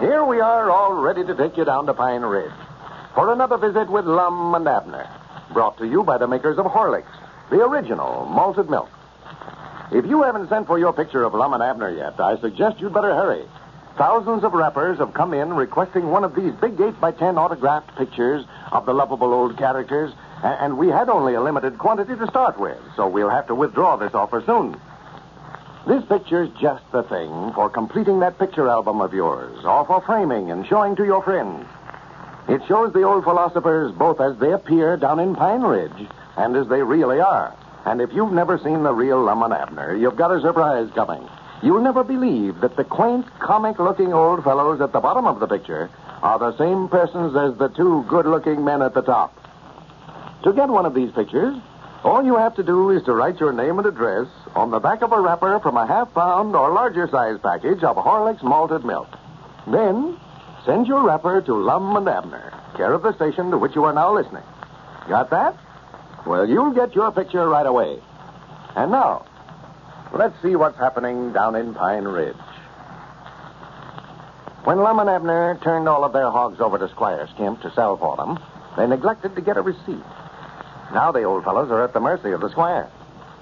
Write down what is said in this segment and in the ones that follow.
Here we are, all ready to take you down to Pine Ridge for another visit with Lum and Abner, brought to you by the makers of Horlicks, the original malted milk. If you haven't sent for your picture of Lum and Abner yet, I suggest you'd better hurry. Thousands of wrappers have come in requesting one of these big 8 by 10 autographed pictures of the lovable old characters, and we had only a limited quantity to start with, so we'll have to withdraw this offer soon. This picture's just the thing for completing that picture album of yours, or for framing and showing to your friends. It shows the old philosophers both as they appear down in Pine Ridge and as they really are. And if you've never seen the real Lum and Abner, you've got a surprise coming. You'll never believe that the quaint, comic-looking old fellows at the bottom of the picture are the same persons as the two good-looking men at the top. To get one of these pictures, all you have to do is to write your name and address on the back of a wrapper from a half pound or larger size package of Horlicks malted milk. Then, send your wrapper to Lum and Abner, care of the station to which you are now listening. Got that? Well, you'll get your picture right away. And now, let's see what's happening down in Pine Ridge. When Lum and Abner turned all of their hogs over to Squire Skimp to sell for them, they neglected to get a receipt. Now the old fellows are at the mercy of the squire.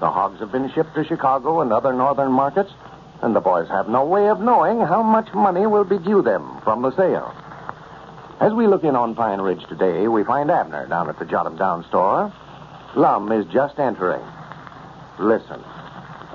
The hogs have been shipped to Chicago and other northern markets, and the boys have no way of knowing how much money will be due them from the sale. As we look in on Pine Ridge today, we find Abner down at the Jot 'em Down store. Lum is just entering. Listen.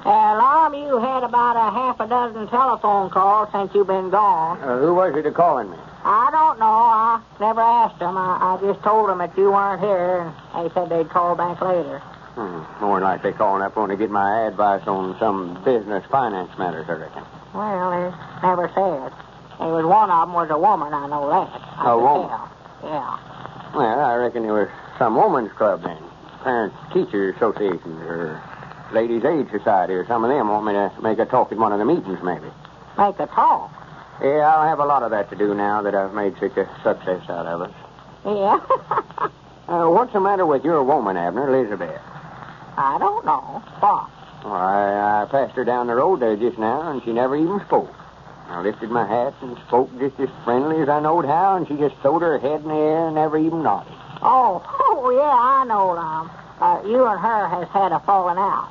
Uh, Lum, you had about a half a dozen telephone calls since you've been gone. Uh, who was it calling me? I don't know. I never asked them. I, I just told them that you weren't here, and they said they'd call back later. Hmm, more than likely calling up on to get my advice on some business finance matters, I reckon. Well, they never said. There was one of them was a woman. I know that. I A woman? tell. Yeah. Well, I reckon it was some woman's club then. Parents Teachers Association or Ladies Aid Society or some of them want me to make a talk at one of the meetings, maybe. Make a talk. Yeah, I'll have a lot of that to do now that I've made such a success out of it. Yeah. Uh, what's the matter with your woman, Abner, Elizabeth? I don't know. What? Why, I passed her down the road there just now, and she never even spoke. I lifted my hat and spoke just as friendly as I knowed how, and she just throwed her head in the air and never even nodded. Oh, oh yeah, I know, Lum. Uh, you and her has had a falling out.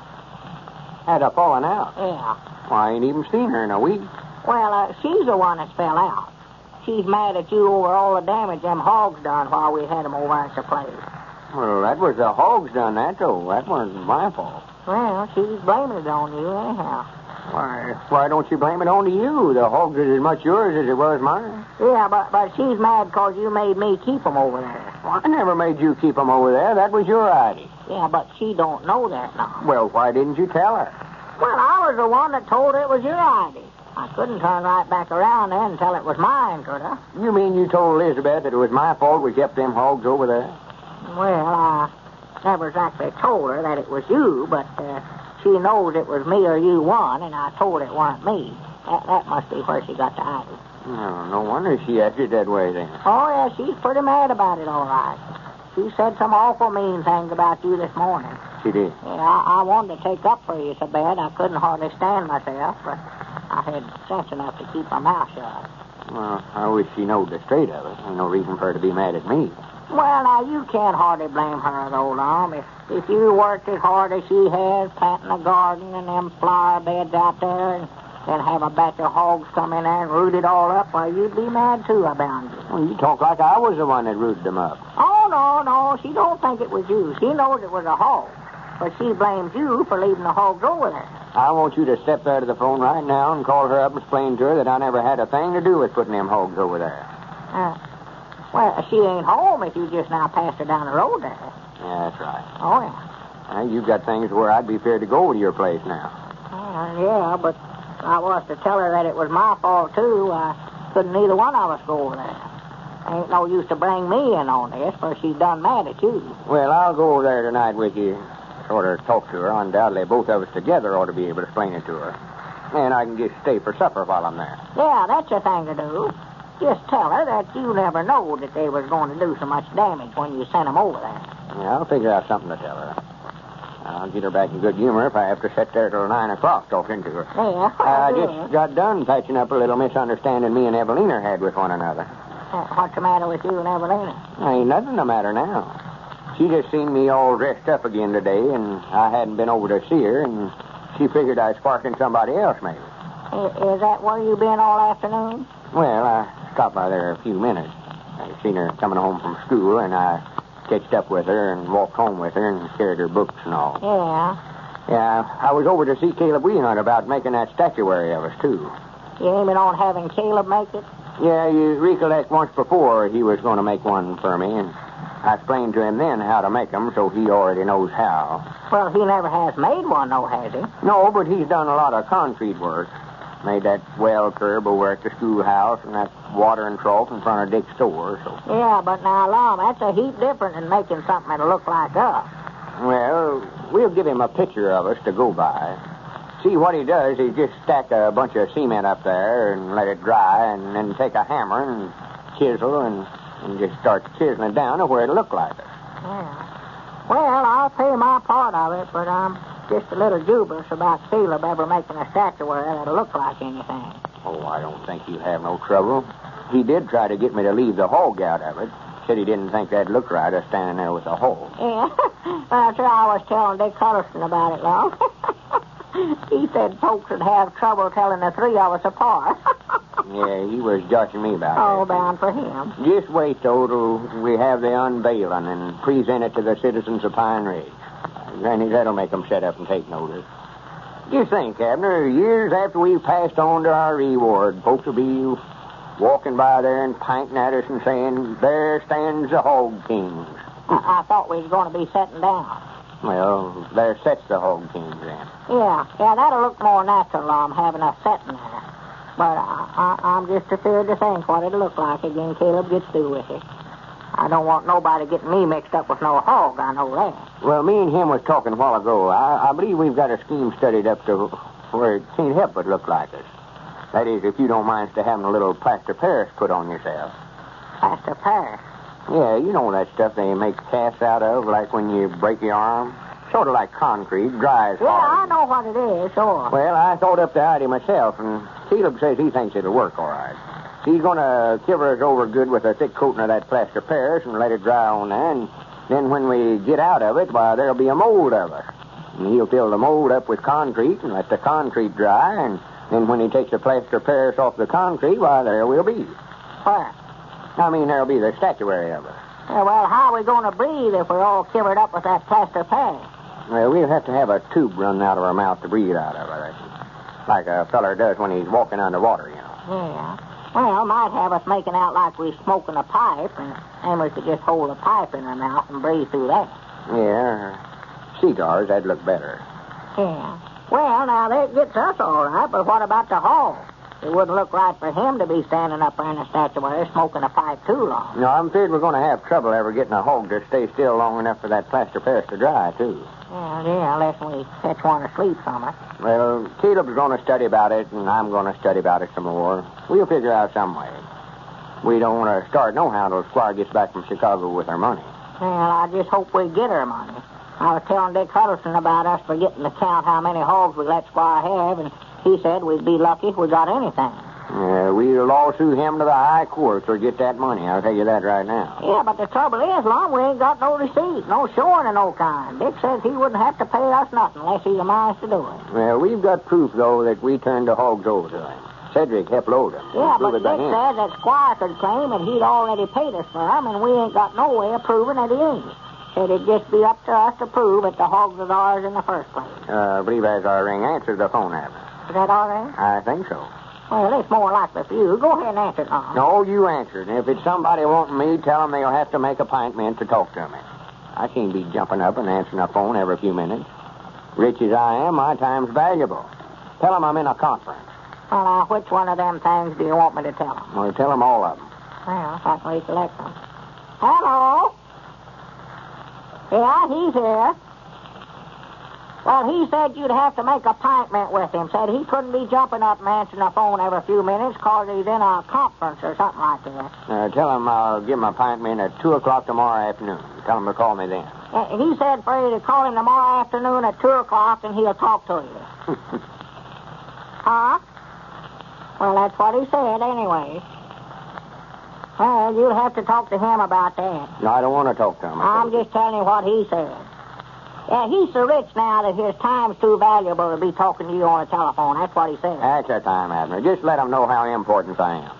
Had a falling out. Yeah. Why, I ain't even seen her in a week. Well, uh, she's the one that fell out. She's mad at you over all the damage them hogs done while we had 'em over at the place. Well, that was the hogs done that, though. That wasn't my fault. Well, she's blaming it on you anyhow. Why, why don't you blame it on you? The hogs is as much yours as it was mine. Yeah, but but she's mad 'cause you made me keep 'em over there. Well, I never made you keep 'em over there. That was your idea. Yeah, but she don't know that now. Well, why didn't you tell her? Well, I was the one that told her it was your idea. I couldn't turn right back around then and tell it was mine, could I? You mean you told Elizabeth that it was my fault we kept them hogs over there? Well, I never exactly told her that it was you, but uh, she knows it was me or you won, and I told it wasn't me. That, that must be where she got the idea. No, no wonder she acted that way then. Oh, yeah, she's pretty mad about it, all right. She said some awful mean things about you this morning. She did. Yeah, I, I wanted to take up for you so bad I couldn't hardly stand myself, but I had sense enough to keep my mouth shut. Well, I wish she knowed the straight of it. Ain't no reason for her to be mad at me. Well, now, you can't hardly blame her, though, Lum. If, if you worked as hard as she has, planting a garden and them flower beds out there, and then have a batch of hogs come in there and root it all up, why, you'd be mad, too, I bound you. Well, you talk like I was the one that rooted them up. Oh, no, no, she don't think it was you. She knows it was a hog. But she blames you for leaving the hogs over there. I want you to step there to the phone right now and call her up and explain to her that I never had a thing to do with putting them hogs over there. Uh, well, she ain't home if you just now passed her down the road there. Yeah, that's right. Oh, yeah. Now, you've got things where I'd be fair to go to your place now. Uh, yeah, but I was to tell her that it was my fault, too. I couldn't neither one of us go over there. Ain't no use to bring me in on this, for she's done mad at you. Well, I'll go over there tonight with you. Sort of talk to her. Undoubtedly, both of us together ought to be able to explain it to her. And I can just stay for supper while I'm there. Yeah, that's the thing to do. Just tell her that you never knowed that they was going to do so much damage when you sent 'em over there. Yeah, I'll figure out something to tell her. I'll get her back in good humor if I have to sit there till 9 o'clock talking to her. Yeah, I just got done patching up a little misunderstanding me and Evelina had with one another. Uh, What's the matter with you and Evelina? Ain't nothing the matter now. She just seen me all dressed up again today, and I hadn't been over to see her, and she figured I was sparking somebody else, maybe. Is, that where you been all afternoon? Well, I stopped by there a few minutes. I seen her coming home from school, and I catched up with her and walked home with her and carried her books and all. Yeah. Yeah, I was over to see Caleb Weehunt about making that statuary of us, too. You aiming on having Caleb make it? Yeah, you recollect once before he was going to make one for me, and I explained to him then how to make them, so he already knows how. Well, he never has made one, though, has he? No, but he's done a lot of concrete work. Made that well curb over at the schoolhouse and that watering trough in front of Dick's store, so. Yeah, but now, Lum, that's a heap different than making something that'll look like us. Well, we'll give him a picture of us to go by. See, what he does is just stack a bunch of cement up there and let it dry, and then take a hammer and chisel and, and just start chiseling it down to where it'll look like it. Yeah. Well, I'll pay my part of it, but I'm just a little dubious about Caleb ever making a statuary that'll look like anything. Oh, I don't think you'll have no trouble. He did try to get me to leave the hog out of it. Said he didn't think that'd look right, us standing there with a hog. Yeah. well, that's what I was telling Dick Huddleston about it, Lum. he said folks would have trouble telling the three of us apart. Yeah, he was joshing me about oh, that. bound for him. Just wait, though, till we have the unveiling and present it to the citizens of Pine Ridge. Granny, that'll make make 'em sit up and take notice. Just think, Abner, years after we've passed on to our reward, folks will be walking by there and pinting at us and saying, there stands the Hog Kings. I, I thought we was going to be sitting down. Well, there sits the Hog Kings then. Yeah, yeah, that'll look more natural, Lum, having us sitting there. But I, I, I'm just afraid to think what it'll look like again Caleb gets through with it. I don't want nobody getting me mixed up with no hog, I know that. Well, me and him was talking a while ago. I, I believe we've got a scheme studied up to where it can't help but look like us. That is, if you don't mind to having a little plaster Paris put on yourself. Plaster Paris. Yeah, you know that stuff they make casts out of, like when you break your arm. Sort of like concrete, dries Yeah, I know what it is, sure. Well, I thought up the idea myself, and Caleb says he thinks it'll work all right. He's going to cover us over good with a thick coating of that plaster Paris and let it dry on there, and then when we get out of it, why, there'll be a mold of us. And he'll fill the mold up with concrete and let the concrete dry, and then when he takes the plaster Paris off the concrete, why, there we'll be. Where? I mean, there'll be the statuary of us. Yeah, well, how are we going to breathe if we're all covered up with that plaster Paris? Well, we'll have to have a tube run out of our mouth to breathe out of, I reckon. Like a feller does when he's walking underwater, you know. Yeah. Well, might have us making out like we're smoking a pipe, and we could just hold a pipe in our mouth and breathe through that. Yeah. Cigars, that'd look better. Yeah. Well, now, that gets us all right, but what about the hog? It wouldn't look right for him to be standing up there in a statuary smoking a pipe too long. No, I'm afraid we're going to have trouble ever getting a hog to stay still long enough for that plaster Paris to dry, too. Well, yeah, unless we catch one asleep somewhere. Well, Caleb's going to study about it, and I'm going to study about it some more. We'll figure out some way. We don't want to start no how till Squire gets back from Chicago with our money. Well, I just hope we get our money. I was telling Dick Huddleston about us forgetting to count how many hogs we let Squire have, and he said we'd be lucky if we got anything. Yeah, we'll lawsuit him to the high court to get that money. I'll tell you that right now. Yeah, but the trouble is, Lon, we ain't got no receipt, no showing of no kind. Dick says he wouldn't have to pay us nothing unless he's a mind to do it. Well, we've got proof, though, that we turned the hogs over to him. Cedric helped load them. Yeah, but Dick said that Squire could claim that he'd already paid us for 'em, and we ain't got no way of proving that he ain't. Said it'd just be up to us to prove that the hogs was ours in the first place. Uh, I believe as our ring answered the phone, Abner. Is that all right? I think so. Well, it's more likely for you. Go ahead and answer it. No, you answer And if it's somebody wanting me, tell them they'll have to make a appointment to talk to me. I can't be jumping up and answering a phone every few minutes. Rich as I am, my time's valuable. Tell them I'm in a conference. Well, now, which one of them things do you want me to tell them? Well, tell them all of them. Well, if I can recollect them. Hello? Yeah, he's here. Well, he said you'd have to make a appointment with him. Said he couldn't be jumping up and answering the phone every few minutes 'cause he's in a conference or something like that. Uh, tell him I'll give him a appointment at 2 o'clock tomorrow afternoon. Tell him to call me then. Uh, he said for you to call him tomorrow afternoon at 2 o'clock and he'll talk to you. huh? Well, that's what he said anyway. Well, you'll have to talk to him about that. No, I don't want to talk to him. I'm just telling you what he said. Yeah, he's so rich now that his time's too valuable to be talking to you on the telephone. That's what he said. That's your time, Abner. Just let them know how important I am.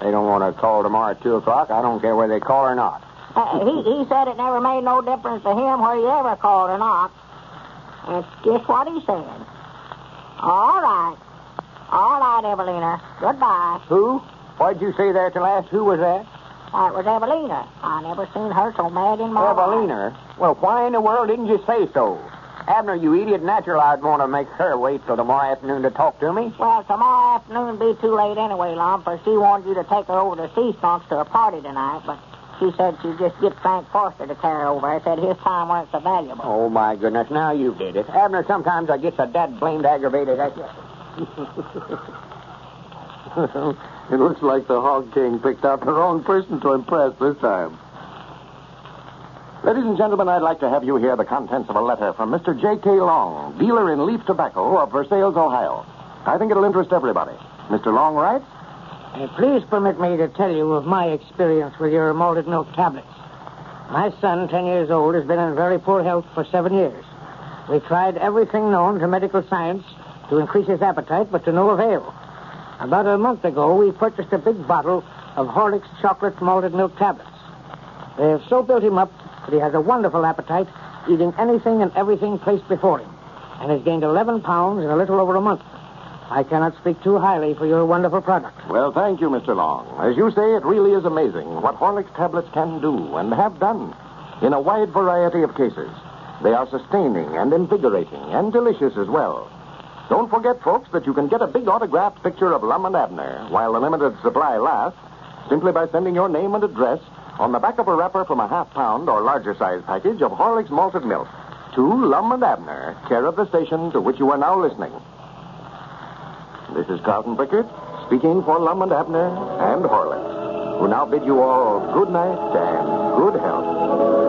They don't want to call tomorrow at 2 o'clock. I don't care whether they call or not. Uh, he, he said it never made no difference to him whether he ever called or not. That's just what he said. All right. All right, Evelina. Goodbye. Who? What'd you say there to last? Who was that? Why, it was Evelina. I never seen her so mad in my life. Evelina. Well, why in the world didn't you say so? Abner, you idiot. Natural I'd want to make her wait till tomorrow afternoon to talk to me. Well, tomorrow afternoon be too late anyway, Lum, for she wanted you to take her over to Sea Skunks to a party tonight, but she said she'd just get Frank Foster to carry over. I said his time wasn't so valuable. Oh, my goodness. Now you did it. Abner, sometimes I get so dad blamed aggravated. I... it looks like the Hog King picked out the wrong person to impress this time. Ladies and gentlemen, I'd like to have you hear the contents of a letter from Mr. J.K. Long, dealer in leaf tobacco of Versailles, Ohio. I think it'll interest everybody. Mr. Long writes, Uh, please permit me to tell you of my experience with your malted milk tablets. My son, 10 years old, has been in very poor health for seven years. We tried everything known to medical science to increase his appetite, but to no avail. About a month ago, we purchased a big bottle of Horlick's chocolate malted milk tablets. They have so built him up that he has a wonderful appetite, eating anything and everything placed before him, and has gained 11 pounds in a little over a month. I cannot speak too highly for your wonderful product. Well, thank you, Mr. Long. As you say, it really is amazing what Horlick's tablets can do and have done in a wide variety of cases. They are sustaining and invigorating and delicious as well. Don't forget, folks, that you can get a big autographed picture of Lum and Abner while the limited supply lasts simply by sending your name and address on the back of a wrapper from a half pound or larger size package of Horlick's malted milk to Lum and Abner, care of the station to which you are now listening. This is Carlton Pickard speaking for Lum and Abner and Horlick's, who now bid you all good night and good health.